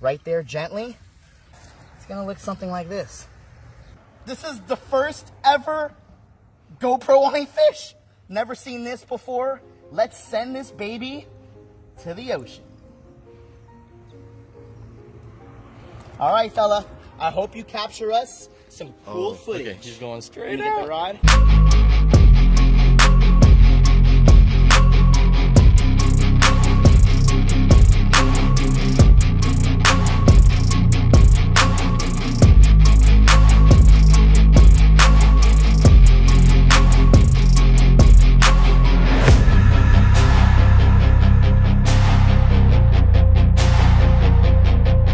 right there gently. It's gonna look something like this. This is the first ever GoPro on a fish. Never seen this before. Let's send this baby to the ocean. All right, fella. I hope you capture us some cool Oh, footage. okay, he's going straight out. the rod?